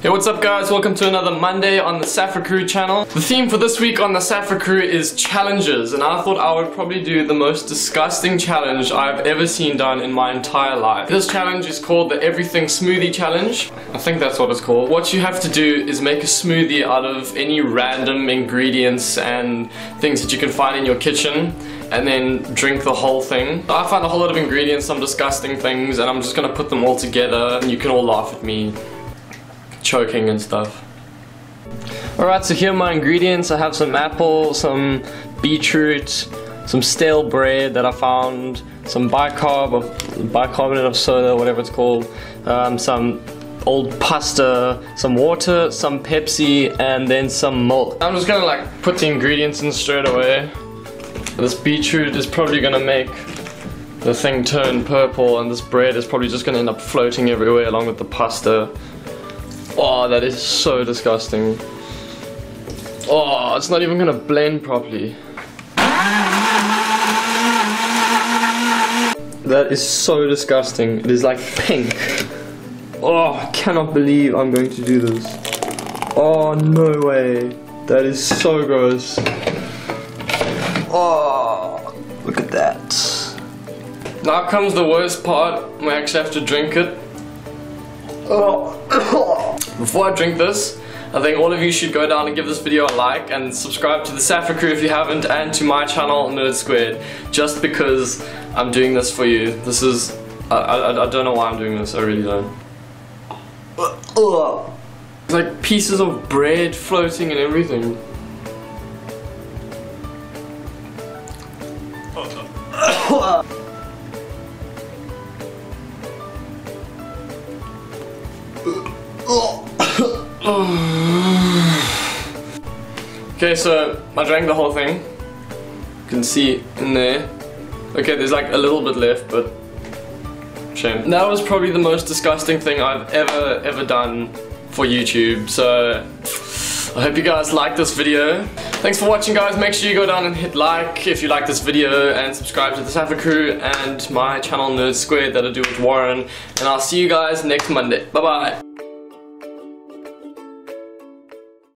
Hey, what's up guys? Welcome to another Monday on the Saffa Crew channel. The theme for this week on the Saffa Crew is challenges, and I thought I would probably do the most disgusting challenge I've ever seen done in my entire life. This challenge is called the Everything Smoothie Challenge. I think that's what it's called. What you have to do is make a smoothie out of any random ingredients and things that you can find in your kitchen and then drink the whole thing. I found a whole lot of ingredients, some disgusting things, and I'm just gonna put them all together and you can all laugh at me choking and stuff. Alright, so here are my ingredients. I have some apple, some beetroot, some stale bread that I found, some bicarb of bicarbonate of soda, whatever it's called, um, some old pasta, some water, some Pepsi, and then some milk. I'm just gonna like put the ingredients in straight away. This beetroot is probably gonna make the thing turn purple and this bread is probably just gonna end up floating everywhere along with the pasta. Oh, that is so disgusting. Oh, it's not even gonna blend properly. That is so disgusting. It is like pink. Oh, I cannot believe I'm going to do this. Oh, no way. That is so gross. Oh, look at that. Now comes the worst part. We actually have to drink it. Oh. Before I drink this, I think all of you should go down and give this video a like and subscribe to the Saffa Crew if you haven't and to my channel Nerd Squared just because I'm doing this for you. This is, I, I, I don't know why I'm doing this, I really don't. It's like pieces of bread floating and everything. Okay, so I drank the whole thing. You can see in there. Okay, there's like a little bit left, but shame. That was probably the most disgusting thing I've ever, ever done for YouTube, so I hope you guys like this video. Thanks for watching guys, make sure you go down and hit like if you like this video and subscribe to the Saffa Crew and my channel Nerd Squared that I do with Warren and I'll see you guys next Monday. Bye bye.